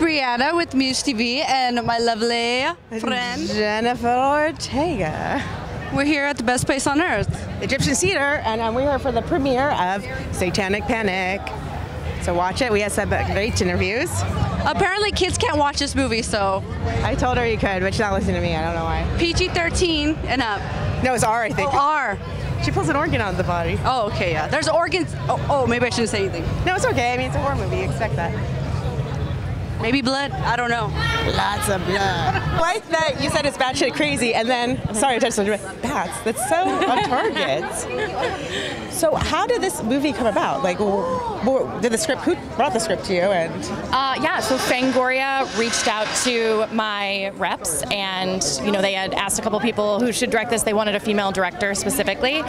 Breanna with Muse TV and my lovely friend. Jennifer Ortega. We're here at the best place on earth. Egyptian Theater, and um, we're here for the premiere of Satanic Panic. So watch it. We had some great interviews. Apparently, kids can't watch this movie, so I told her you could, but she's not listening to me. I don't know why. PG 13 and up. No, it's R, I think. Oh, R. She pulls an organ out of the body. Oh, okay, yeah. There's organs. Oh, oh, maybe I shouldn't say anything. No, it's okay. I mean, it's a horror movie. You expect that. Maybe blood. I don't know. Lots of blood. like that you said it's batshit crazy, and then sorry, I touched on bats. That's so on target. So, how did this movie come about? Like, w- w- did the script? Who brought the script to you? And Uh, yeah, so Fangoria reached out to my reps, and you know they had asked a couple people who should direct this. They wanted a female director specifically,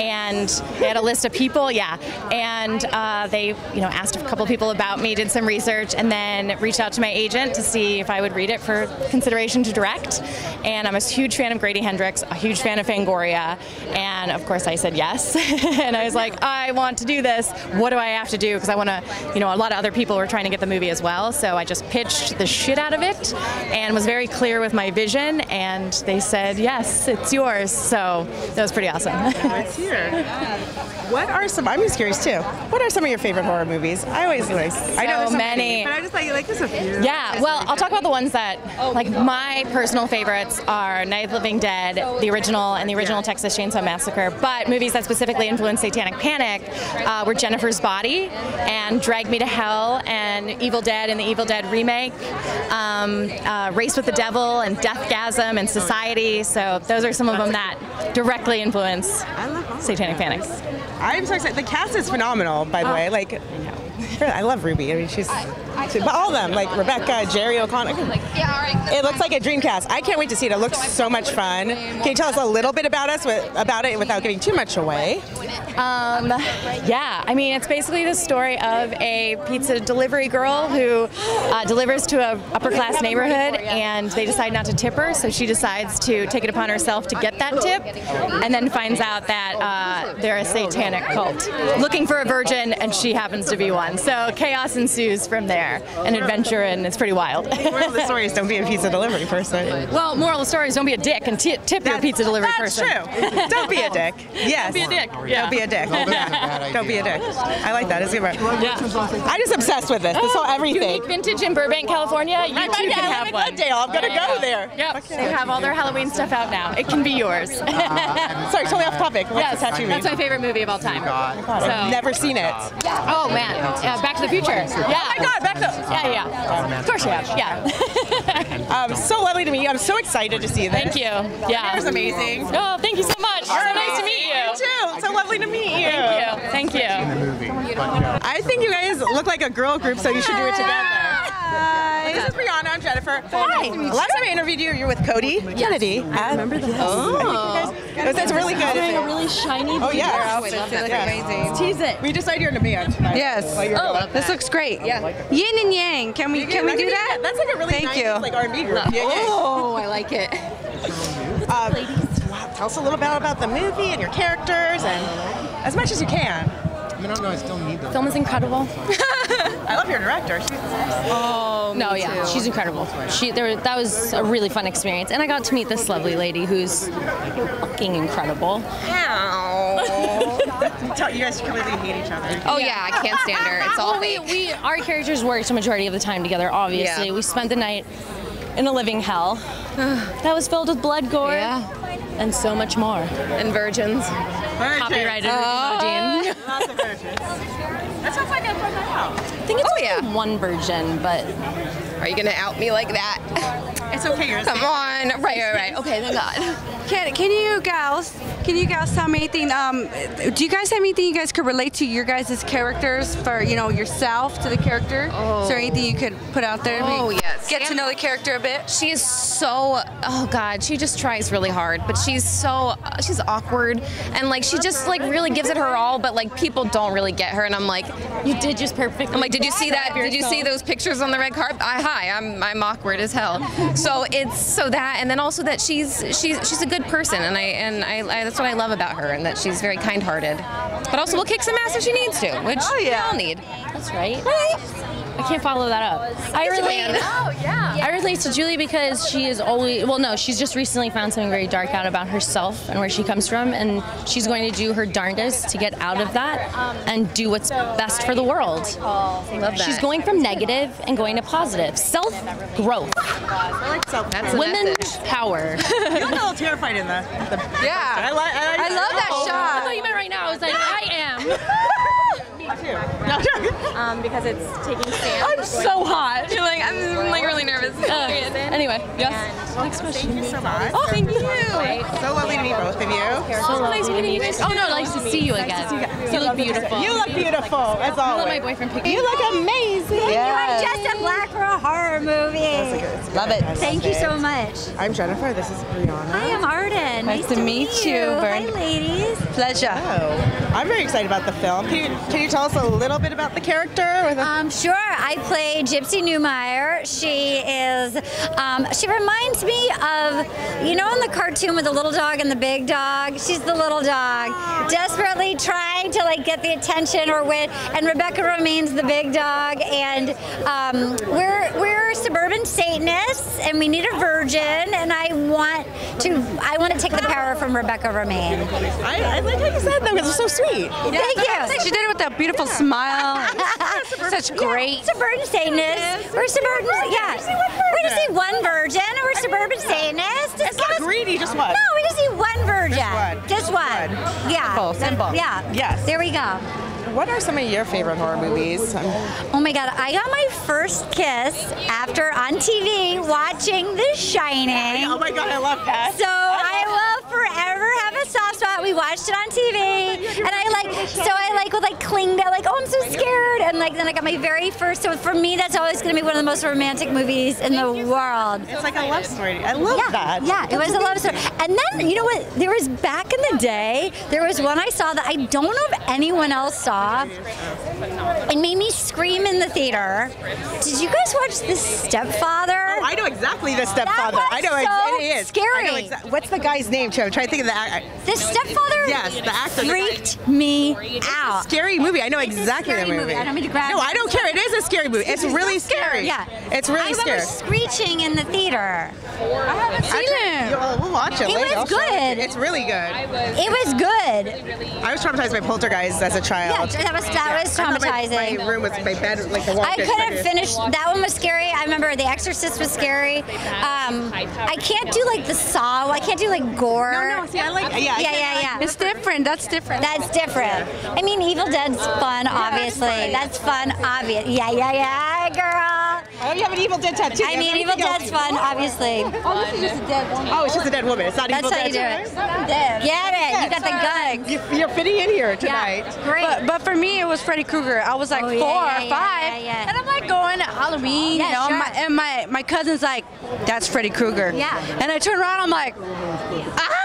and they had a list of people. Yeah, and uh, they you know asked a couple people about me, did some research, and then reached out to my agent to see if I would read it for consideration to direct. And I'm a huge fan of Grady Hendrix, a huge fan of Fangoria, and of course I said yes. and I was like, I want to do this. What do I have to do? Because I want to, you know, a lot of other people were trying to get the movie as well. So I just pitched the shit out of it and was very clear with my vision. And they said, yes, it's yours. So that was pretty awesome. it's here. What are some? I'm just curious too. What are some of your favorite horror movies? I always like. I know so many. but I just like like there's a few. Yeah, well, I'll talk about the ones that, like, my personal favorites are Night of the Living Dead, the original, and the original Texas Chainsaw Massacre. But movies that specifically influenced Satanic Panic uh, were Jennifer's Body and Drag Me to Hell and Evil Dead and the Evil Dead remake, um, uh, Race with the Devil and Deathgasm and Society. So those are some of them that directly influence Satanic Panic. I'm so excited. The cast is phenomenal, by the way. Like, I love Ruby. I mean, she's, she, but all of them, like Rebecca, Jerry O'Connell. It looks like a dream cast. I can't wait to see it. It looks so much fun. Can you tell us a little bit about us, with, about it, without giving too much away? Um, yeah, I mean, it's basically the story of a pizza delivery girl who uh, delivers to a upper class neighborhood, and they decide not to tip her, so she decides to take it upon herself to get that tip, and then finds out that uh, they're a satanic cult looking for a virgin, and she happens to be one. So chaos ensues from there, an adventure, and it's pretty wild. Moral of the story is don't be a pizza delivery person. well, moral of the story is don't be a dick and ti tip your pizza delivery That's person. true. Don't be a dick. Yes. Don't be a dick. Yeah. Don't be a dick. Yeah. Don't be a dick. I like that. It's good. Yeah. I'm just obsessed with this. This whole oh, everything. Unique Vintage in Burbank, California. You I too might can have have one. good. I'm gonna go there. Yep. They have all their Halloween stuff out now. It can be yours. Sorry, totally off topic. What's yes, the tattoo that's my favorite movie of all time. I've never seen it. Oh man, yeah, Back to the Future. Yeah. Oh my God, back. Yeah, yeah. Of course you have. Yeah. Um, so lovely to meet you. I'm so excited to see you. Thank you. Yeah. It was amazing. Oh, thank you so much. So nice to meet you. You too. So lovely to meet you. Thank you. Thank you. I think you guys look like a girl group, so you should do it together. This is Breanna. I'm Jennifer. Hi. Last time I interviewed you, you were with Cody Kennedy. I remember that. Oh. That's, that's really good. a really shiny Oh yeah. They look amazing. Tease it. We decided you're in a band. tonight. Yes. While you're going. This looks great. Yeah. Yin and yang. Can we can we do that? That's like a really Thank nice, you. like R&B group. Yeah, yeah. Oh, I like it. Um, wow, tell us a little bit about the movie and your characters, and as much as you can. I don't know. I still need those. Film is incredible. I love your director. Oh, she's No, oh, yeah, she's incredible. She there that was a really fun experience, and I got to meet this lovely lady who's fucking incredible. Tell- you guys completely hate each other. Oh yeah, I can't stand her. It's all we, we our characters worked a majority of the time together. Obviously, Yeah. we spent the night in a living hell that was filled with blood, gore, and so much more. And virgins. Copyrighted Uh, Dean. Lots of virgins. That sounds like a fun night out. I think it's Oh, yeah. one virgin, but Are you gonna out me like that? It's okay. You're Come on. Right, right, right. Okay, thank God. Can, can you gals, can you guys tell me anything? Um, do you guys have anything you guys could relate to your guys' characters for you know yourself to the character? Oh. Is there anything you could put out there? Oh, yes. Get to know the character a bit. She is so oh god, she just tries really hard, but she's so she's awkward and like she just like really gives it her all, but like people don't really get her, and I'm like, you did just perfect. I'm like, did you see that? Did you see those pictures on the red carpet? I, hi, I'm I'm awkward as hell. So it's so that, and then also that she's she's she's a good person, and I and I, I that's what I love about her, and that she's very kind-hearted, but also we'll kick some ass if she needs to, which Oh, yeah. we all need. That's right. Right? I can't follow that up. I relate. Oh, yeah. I relate to Julie because she is always well. No, she's just recently found something very dark out about herself and where she comes from, and she's going to do her darndest to get out of that and do what's best for the world. Love that. She's going from negative and going to positive. Self growth. I like self. That's a Women power. You look a little terrified in the. the Yeah. I, like. I, I love that oh, shot. I shot. thought you meant right now. I was like, I am. Me too. Um, because it's taking Sam. I'm so hot. You're like, I'm, I'm like really nervous. Uh, anyway, yes. Thank you so much. Oh, thank you. So lovely to meet both of you. So nice meeting you guys. Oh no, nice to see you again. You look beautiful. You look beautiful, as always. let my boyfriend pick You you. look amazing. I'm just a black for a horror movie. Love it. Thank you so much. I'm Jennifer. This is Breanna. I am Arden. Nice to meet you, Hi, ladies. Pleasure. Oh, I'm very excited about the film. Can you, can you tell us a little bit about the character? Um, sure. I play Gypsy Newmeyer. She is. Um, she reminds me of, you know, in the cartoon with the little dog and the big dog. She's the little dog, desperately trying to like get the attention or wit. And Rebecca Romijn's the big dog. And um, we're we're suburban Satanists, and we need a virgin. And I want to I want to take the power from Rebecca Romijn. I, I like how you said that because it's so sweet. Thank you. She did it with that beautiful smile. Such great. Suburban Satanists. We're suburban. Yeah. We just need one virgin. We're suburban Satanists. Just It's not us- greedy, just one. No, we just need one virgin. one. Just one. Just Yeah. Simple, simple. Yeah. Yes. There we go. What are some of your favorite horror movies? Oh my God! I got my first kiss after on TV watching The Shining. oh my god, I love that. So I will forever have a soft spot. We watched it on TV, and I like. So I like would like cling to like, oh, I'm so scared, like then I got my very first. So for me, that's always going to be one of the most romantic movies in the world. It's like a love story. I love Yeah, that. yeah, it was a love story. And then you know what? There was back in the day, there was one I saw that I don't know if anyone else saw. It made me scream in the theater. Did you guys watch The Stepfather? Oh, I know exactly the stepfather. I know so it is. scary. I know exa- What's the guy's name too? I'm trying to think of the act- The Stepfather Yes, the actor. freaked me out. scary movie. I know It's exactly the movie. movie. I don't mean to grab No. I don't care. It is a scary movie. It's really scary. Yeah, It's really I remember scary. screeching in the theater. I haven't seen Actually, it. yeah, we'll watch it It later. was I'll show it to good. It's really good. It was good. I was traumatized by Poltergeist as a child. Yeah, that was that was I thought my- traumatizing. My, room was my bed, like the. I couldn't finish. That one was scary. I remember The Exorcist was scary. Um, I can't do like the Saw. I can't do like gore. No, no. See, I like. Yeah, Yeah, yeah, yeah. It's different. That's different. That's different. I mean, Evil Dead's fun, obviously. fun. That's fun, obvious. Yeah, yeah, yeah, girl. I know you have an Evil Dead tattoo. I mean, Evil? Dead's fun, obviously. oh, this is just a dead woman. Oh, it's just a dead woman. It's not That's Evil how Dead. you do it. Dead. Get it. You got the gun. You- You're fitting in here tonight. Yeah, great. But, but for me, it was Freddy Krueger. I was like Oh, four yeah, or yeah, five, yeah, yeah. and I'm like going to Halloween, you know, sure. and, my, and my my cousin's like, "That's Freddy Krueger." Yeah. And I turn around, I'm like, ah,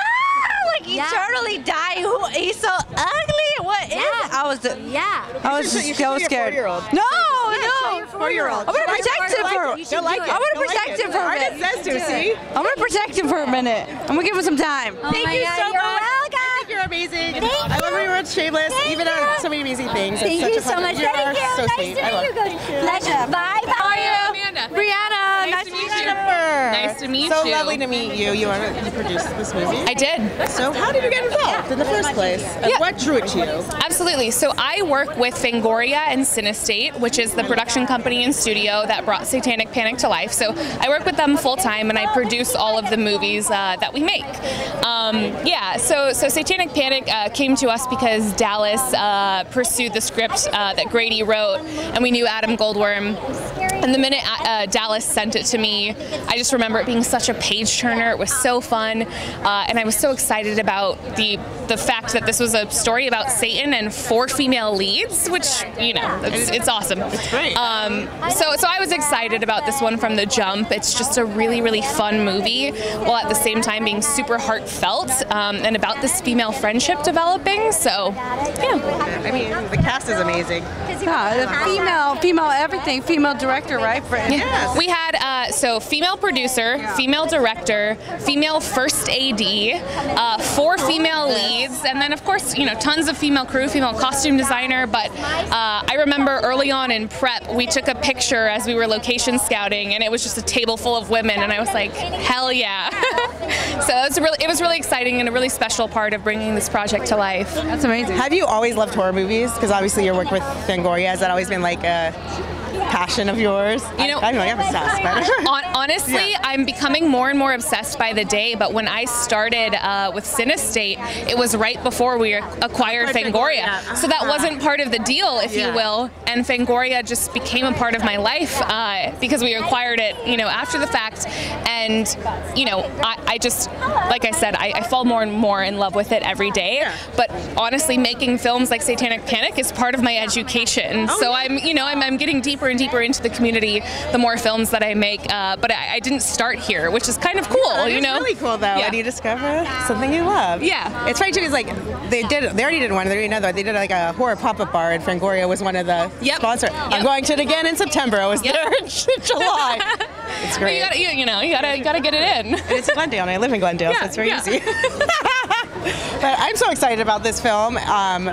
like eternally die. Who? He's so ugly. What is? Yeah. I was. Yeah. I was should- you just, should I was scared. No, Yeah, no. four-year-old. I'm gonna protect him for. You should like it. it. I'm gonna protect him for a minute. says to, see? I'm gonna protect him for a minute. I'm gonna give him some time. Oh Thank you God, so much. welcome. I think you're amazing. Thank I love you. every word shameless, Thank even you. on so many amazing things. Thank it's such you a so much. You Thank you. so nice sweet. to meet you guys. Pleasure. Bye. Bye. How are you? Amanda. Breanna, nice, to to meet meet you. you. Jennifer. Nice to meet so you. So lovely to meet you. You, are, you produced this movie. I did. So how did you get involved in the first place? And Yeah. what drew it to you? Absolutely. So I work with Fangoria and Cinestate, which is the production company and studio that brought Satanic Panic to life. So I work with them full time and I produce all of the movies uh, that we make. Um, yeah, so, so Satanic Panic uh, came to us because Dallas uh, pursued the script uh, that Grady wrote and we knew Adam Goldworm. And the minute uh, Dallas sent it to me, I just remember it being such a page turner. It was so fun, uh, and I was so excited about the the fact that this was a story about Satan and four female leads, which you know, it's, it's awesome. It's great. Um, so so I was excited about this one from the jump. It's just a really really fun movie, while at the same time being super heartfelt um, and about this female friendship developing. So yeah. I mean, the cast is amazing. Yeah, the female, female everything, female director. Director, right? Yes. We had uh, so female producer, female director, female first AD, uh, four female leads, and then of course you know tons of female crew, female costume designer. But uh, I remember early on in prep, we took a picture as we were location scouting, and it was just a table full of women, and I was like, hell yeah! so it was really it was really exciting and a really special part of bringing this project to life. That's amazing. Have you always loved horror movies? Because obviously your work with Fangoria has that always been like a passion of yours? You know- I, I know I'm obsessed, but Hon- honestly, Yeah. I'm becoming more and more obsessed by the day. But when I started uh, with Cinestate, it was right before we acquired Fangoria. so that Uh-huh. wasn't part of the deal, if Yeah. you will. And Fangoria just became a part of my life uh, because we acquired it, you know, after the fact. And you know, I, I just, like I said, I, I fall more and more in love with it every day. Yeah. But honestly, making films like Satanic Panic is part of my education. Oh, so yeah. I'm, you know, I'm, I'm getting deeper and deeper into the community the more films that I make. Uh, but I, I didn't start here, which is kind of cool, Oh, you it's know? really cool though. Yeah. And you discover something you love. Yeah. It's funny too. Is like they did. They already did one. They already another. They did like a horror pop-up bar, and Fangoria was one of the Yep. sponsors. Yep. I'm going to it again in September. I was Yep. there in July. It's great. you gotta, you, you know, you gotta, you gotta get it in. And it's in Glendale, and I live in Glendale, so it's very yeah. easy. but I'm so excited about this film. Um,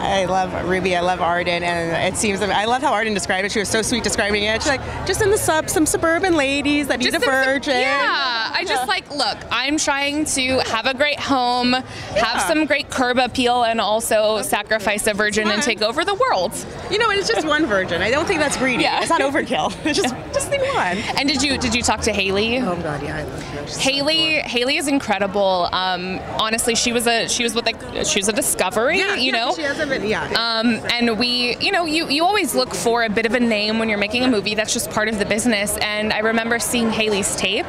I love Ruby. I love Arden, and it seems. I love how Arden described it. She was so sweet describing it. She's like, just in the sub, some suburban ladies that need a Just some- virgin. Yeah, I just like look. I'm trying to have a great home, have some great curb appeal, and also sacrifice a virgin and take over the world. You know, it's just one virgin. I don't think that's greedy. Yeah. It's not overkill. It's just just need one. And did you did you talk to Hayley? Oh God, yeah, I love her. She's so Hayley Hayley is incredible. Um, honestly, she was a she was with like she was a discovery. Yeah, you yeah, know. she hasn't been. Yeah. Um, and we, you know, you, you always look for a bit of a name when you're making a movie. That's just part of the business. And I remember seeing Hayley's tape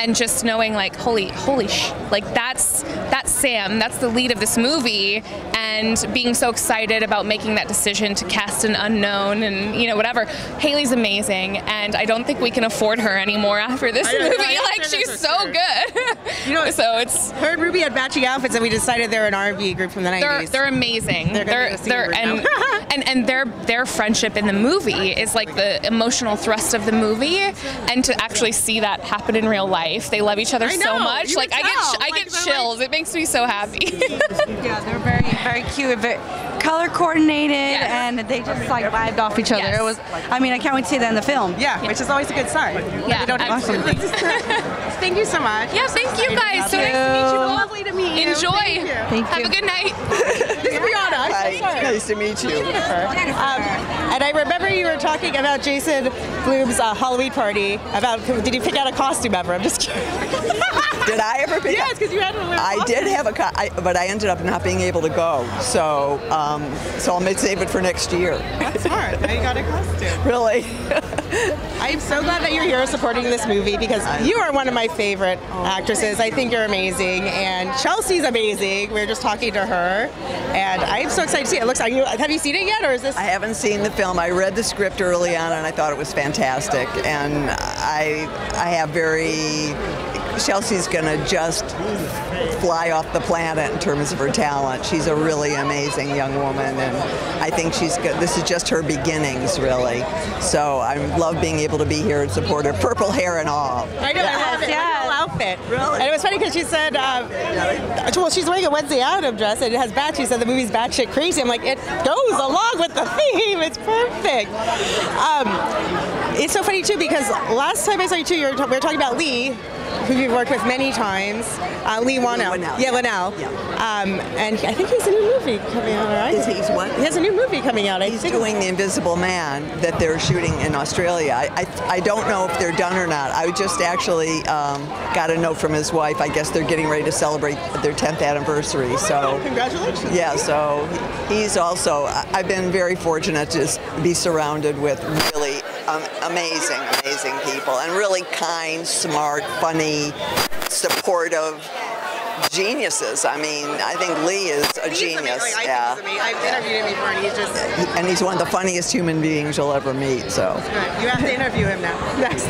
and just knowing like, holy, holy sh, like that's that's Sam. That's the lead of this movie. And being so excited about making that decision to cast an unknown and you know whatever. Hayley's amazing, and I don't think we can afford her anymore after this movie. Like she's so for good. You know, so it's her and Ruby had matching outfits, and we decided they're an R&B group from the 90s. they're they're amazing. They're be the they're, singing and, and and their their friendship in the movie is like the emotional thrust of the movie, and to actually see that happen in real life, they love each other I so much. you Like I get I Like, get they're chills. it makes me so happy. Yeah, they're very, very cute, very color coordinated, and they just like vibed off each other. Yes. It was, I mean, I can't wait to see that in the film. yeah, which is always a good sign. Yeah, They don't have. Thank you so much. yeah, thank you guys. So nice to meet you. Lovely to meet you. Enjoy. Thank you. Thank Have a good night. This is Breanna. Hi, nice to meet you. Um, and I remember you were talking about Jason Blum's uh, Halloween party. About did you pick out a costume ever? I'm just kidding. Did I ever pick yes, because you had a I did have a, co- I, but I ended up not being able to go. So, um, so gonna save it for next year. That's smart. Now you got a costume. Really? I'm so glad that you're here supporting this movie because you are one of my favorite actresses. I think you're amazing, and Chelsea's amazing. We were just talking to her, and I'm so excited to see it. It looks like you have you seen it yet, or is this? I haven't seen the film. I read the script early on, and I thought it was fantastic. And I, I have very. Chelsea's gonna just fly off the planet in terms of her talent. She's a really amazing young woman, and I think she's good. This is just her beginnings, really. So I love being able to be here and support her. Purple hair and all. I know, I love it. yes. Outfit. Really? And it was funny because she said, um, well, she's wearing a Wednesday Adam dress and it has bat. She said the movie's batshit crazy. I'm like, it goes along with the theme. It's perfect. Um, it's so funny too because last time I saw you too, you were, we were talking about Leigh, who you've worked with many times. Uh, Leigh. Whannell, Yeah, yeah. Whannell. Yeah. Um, and I think he has a new movie coming out, right? Is he- he's what? He has a new movie coming out. I He's doing The Invisible Man that they're shooting in Australia. I, I, I don't know if they're done or not. I just actually um, got a note from his wife. I guess they're getting ready to celebrate their 10th anniversary. So, Congratulations. yeah, so he's also, I've been very fortunate to be surrounded with really um, amazing, amazing people and really kind, smart, funny, supportive geniuses. I mean, I think Leigh is a He's genius. Like, I yeah. he's. I've interviewed him before, and he's just. and he's one of the funniest human beings you'll ever meet. So You have to interview him now. Next.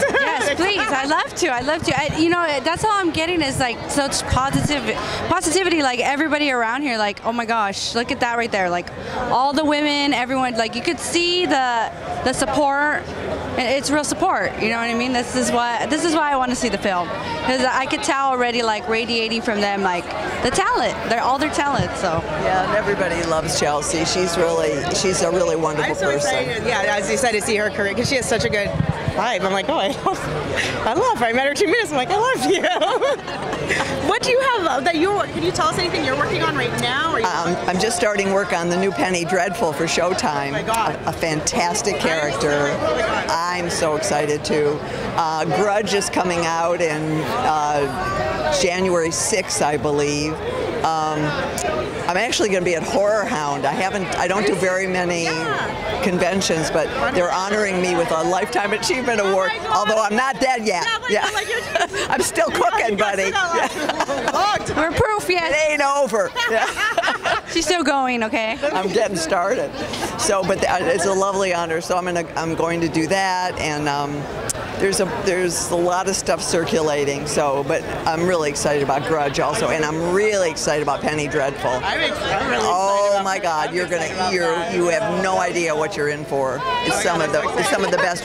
Yes, please. I'd love to. I'd love to. I, you know, that's all I'm getting is like such positive positivity. Like everybody around here, like, oh my gosh, look at that right there. Like all the women, everyone. Like you could see the the support and it's real support. You know what I mean? This is why this is why I want to see the film because I could tell already like radiating from them like the talent. They're all their talent. So Yeah, and everybody loves Chelsea. She's really, she's a really wonderful I'm so person. excited. Yeah, as you said, to see her career because she has such a good vibe. I'm like, oh, I love, I love her. I met her two minutes. I'm like, I love you. what do you have uh, that you're? Can you tell us anything you're working on right now? You Um, I'm just starting work on the new Penny Dreadful for Showtime. A, a fantastic character. I'm so excited too. Uh, Grudge is coming out in uh, January 6th, I believe. Um, I'm actually going to be at Horror Hound. I haven't, I don't do very many conventions, but they're honoring me with a Lifetime Achievement Award. although I'm not dead yet. Yeah, I'm still cooking, buddy. we're proof. yet. it ain't over. Yeah. She's still going. Okay. I'm getting started. So, but it's a lovely honor. So I'm gonna, I'm going to do that, and um, there's a, there's a lot of stuff circulating. So, but I'm really excited about Grudge also, and I'm really excited about Penny Dreadful. I'm, ex- I'm really Oh my God, you're gonna, you're, you have no idea what you're in for. It's oh, some of the, it's some of the best.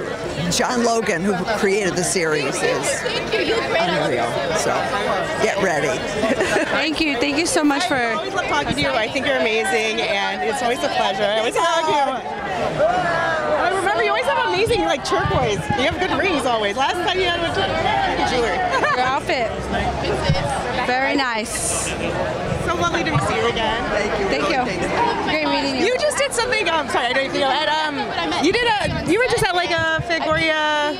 John Logan, who created the series, is unreal. So, get ready. Thank you. Thank you so much for. I always love talking to you. I think you're amazing, and it's always a pleasure. I always love you. Remember you amazing like turquoise. You have good rings always. Last time you had a tur- jewelry. Your outfit. Very nice. So lovely to see you again. Thank you. Thank you. Great meeting you. You just did something. Um, sorry, I don't even know. At um, you did a. You were just at like a Fangoria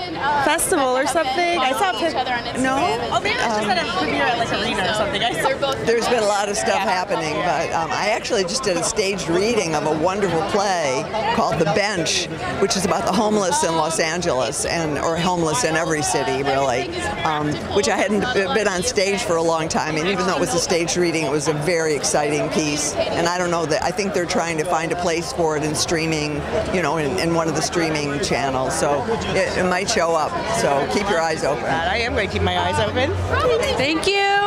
festival or something. I saw. Each other on no. Oh, maybe I was just at a premiere at like arena or something. I saw. There's been a lot of stuff happening, but um, I actually just did a staged reading of a wonderful play called The Bench, which is about the homeless in Los Angeles and or homeless in every city, really. Um, which I hadn't been on stage for a long time, and even though it was a staged reading, it was a very exciting piece. And I don't know that I think they're trying to find a place for it in streaming, you know, in, in one of the streaming channels. So it, it might show up. So keep your eyes open. I am going to keep my eyes open. Thank you.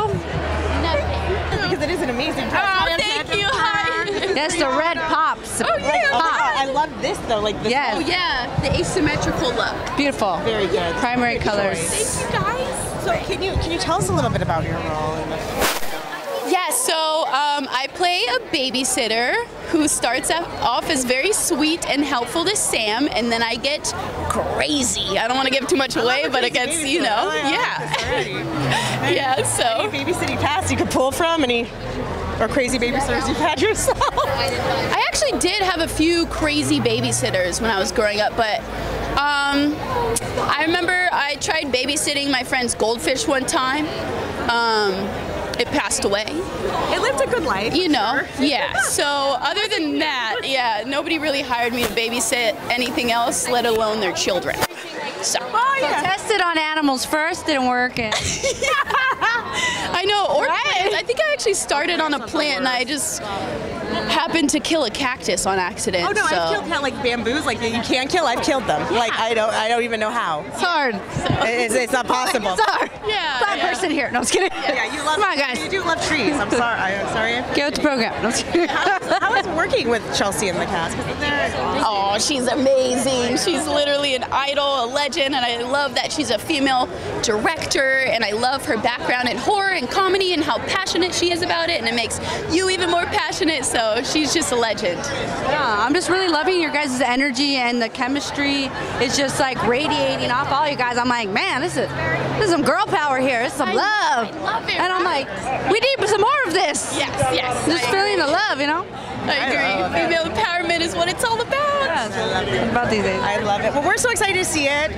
Because it is an amazing dress. Oh, thank you. Hi. Yes, the red pops. Oh, yeah. Red Oh, my pop. God. I love this though. Like this. Yes. Oh yeah, the asymmetrical look. Beautiful. Very good. Primary Good colors. choice. Thank you guys. So can you can you tell us a little bit about your role in the Yeah, so um, I play a babysitter who starts off- as very sweet and helpful to Sam, and then I get crazy. I don't want to give too much away, but it gets, you know, yeah. yeah, so. Any babysitting tasks you could pull from? Any or crazy babysitters you've had yourself? I actually did have a few crazy babysitters when I was growing up, but um, I remember I tried babysitting my friend's goldfish one time. Um, it passed away. It lived a good life. You know, yeah. So other than that, yeah, nobody really hired me to babysit anything else, let alone their children. So. Oh So tested on animals first, didn't work. I know, or plants. I think I actually started on a plant and I just happened to kill a cactus on accident. Oh no, so. I've killed like bamboos, like you can't kill. I've killed them. Like I don't, I don't even know how. it's hard. It's, it's not possible. It's hard. Yeah, Third yeah. person here. No, I'm just kidding. Yeah, you love. Come on, guys. You do love trees. I'm sorry. I'm sorry. Get with the program. No, just kidding. How is working with Chelsea in the cast? Oh, she's amazing. She's literally an idol, a legend, and I love that she's a female director, and I love her background in horror and comedy and how passionate she is about it, and it makes you even more passionate, so she's just a legend. Yeah, I'm just really loving your guys' energy and the chemistry is just like radiating off all you guys. I'm like, man, this is this is some girl power here. This is some I- love. I love it, And I'm like, we need some more of this. Yes, yes. Just feeling the love, you know? I agree. Female empowerment is what it's all about. What about these days. I love it. Well, we're so excited to see it.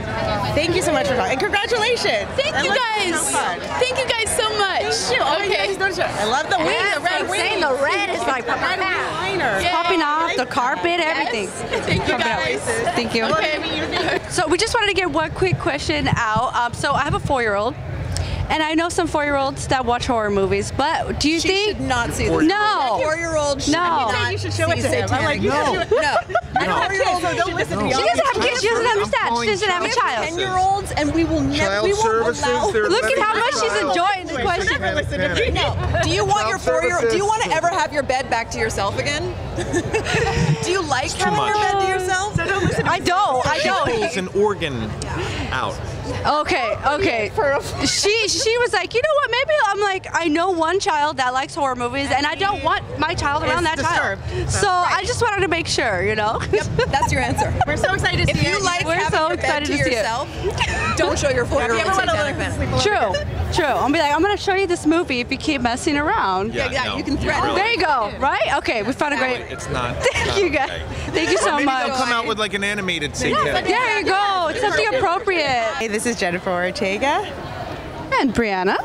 Thank you so much for coming. And congratulations. Thank That you guys. So. Thank you guys so much. Thank you. Oh okay. gosh, I love the wings, the red wings. saying the red is like the red liner. Yeah. popping off the carpet, everything. Thank you guys. Thank you. Okay. So we just wanted to get one quick question out. Um, so I have a four-year-old, and I know some four-year-olds that watch horror movies. But do you She think should not see this. No. Four-year-old should No. not You should show it to him. I'm like, you no, should do it. no. I don't have kids, so don't listen to me. She doesn't have kids. She doesn't understand. She doesn't have a child child. Ten-year-olds, and we will never. We won't allow. Look at how much she's enjoying the question. never listen to me. No. Do you want your four-year? Old do you want to ever have your bed back to yourself again? do you like having your bed to yourself? I don't. I don't. Pulls an organ out. Okay, oh, okay. She she was like, you know what? Maybe I'm like, I know one child that likes horror movies, and I don't want my child around that child. disturbed, So I just wanted to make sure, you know. Yep, that's your answer. We're so excited to If see you it. like We're having so bed excited to to see it. yourself, don't show your four-year-old wanna satanic. True, true. I'll be like, I'm gonna show you this movie if you keep messing around. Yeah, yeah, no, you can threaten. really. There you go. Right? Okay, we found a great. It's not. Thank you guys. Thank you so Maybe much. they'll come out with like an animated satanic. There you go. It's something appropriate. Hey, this is Jennifer Ortega, And Breanna.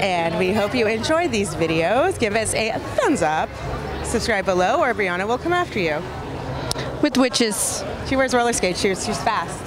and we hope you enjoyed these videos. Give us a thumbs up, subscribe below, or Breanna will come after you. With witches. She wears roller skates. She's, she's fast.